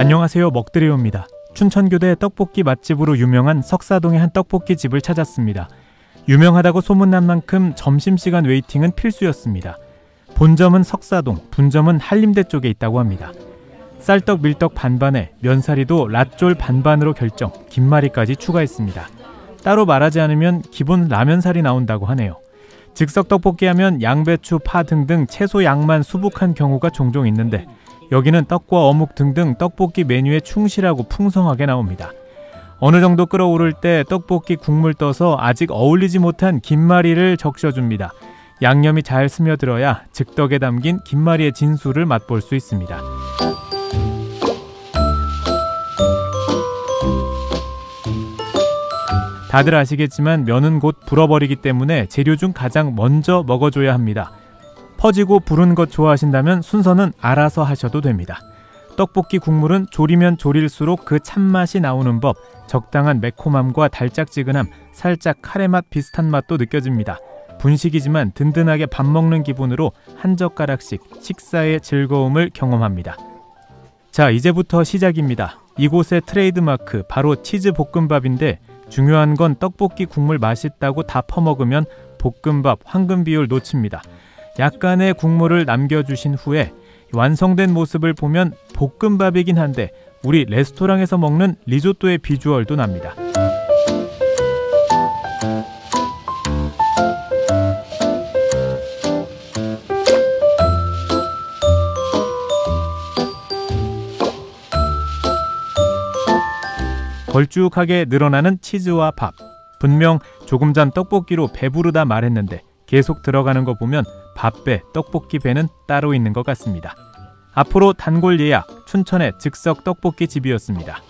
안녕하세요 먹드래요입니다. 춘천교대 떡볶이 맛집으로 유명한 석사동의 한 떡볶이 집을 찾았습니다. 유명하다고 소문난 만큼 점심시간 waiting은 필수였습니다. 본점은 석사동, 분점은 한림대 쪽에 있다고 합니다. 쌀떡 밀떡 반반에 면사리도 라쫄 반반으로 결정, 김말이까지 추가했습니다. 따로 말하지 않으면 기본 라면사리 나온다고 하네요. 즉석 떡볶이 하면 양배추, 파 등등 채소 양만 수북한 경우가 종종 있는데 여기는 떡과 어묵 등등 떡볶이 메뉴에 충실하고 풍성하게 나옵니다. 어느 정도 끓어오를 때 떡볶이 국물 떠서 아직 어울리지 못한 김말이를 적셔줍니다. 양념이 잘 스며들어야 즉덕에 담긴 김말이의 진수를 맛볼 수 있습니다. 다들 아시겠지만 면은 곧 불어버리기 때문에 재료 중 가장 먼저 먹어줘야 합니다. 퍼지고 불은 것 좋아하신다면 순서는 알아서 하셔도 됩니다. 떡볶이 국물은 조리면 조릴수록 그 참맛이 나오는 법, 적당한 매콤함과 달짝지근함, 살짝 카레 맛 비슷한 맛도 느껴집니다. 분식이지만 든든하게 밥 먹는 기분으로 한 젓가락씩 식사의 즐거움을 경험합니다. 자, 이제부터 시작입니다. 이곳의 트레이드마크 바로 치즈 볶음밥인데 중요한 건 떡볶이 국물 맛있다고 다 퍼먹으면 볶음밥 황금 비율 놓칩니다. 약간의 국물을 남겨주신 후에 완성된 모습을 보면 볶음밥이긴 한데 우리 레스토랑에서 먹는 리조또의 비주얼도 납니다. 걸쭉하게 늘어나는 치즈와 밥. 분명 조금 전 떡볶이로 배부르다 말했는데 계속 들어가는 거 보면 밥배, 떡볶이 배는 따로 있는 것 같습니다. 앞으로 단골 예약 춘천의 즉석 떡볶이 집이었습니다.